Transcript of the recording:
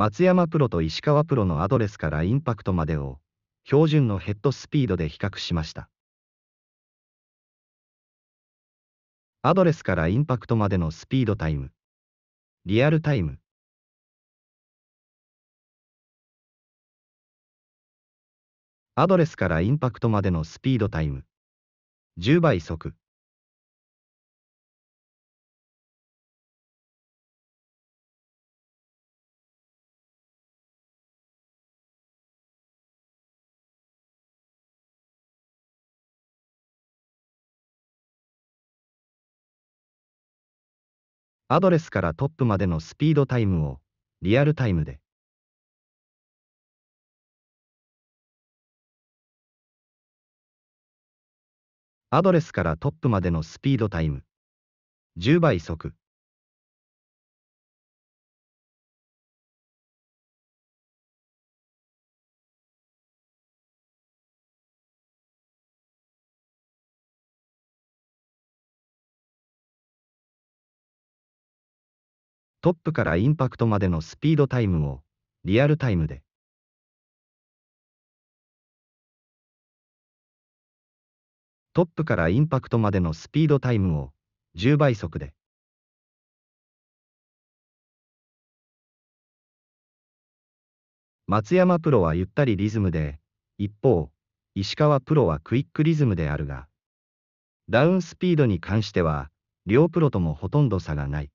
松山プロと石川プロのアドレスからインパクトまでを標準のヘッドスピードで比較しました。アドレスからインパクトまでのスピードタイム。リアルタイム。アドレスからインパクトまでのスピードタイム。10倍速。アドレスからトップまでのスピードタイムをリアルタイムで。アドレスからトップまでのスピードタイム。10倍速。トップからインパクトまでのスピードタイムをリアルタイムで。トップからインパクトまでのスピードタイムを10倍速で。松山プロはゆったりリズムで、一方、石川プロはクイックリズムであるが、ダウンスピードに関しては、両プロともほとんど差がない。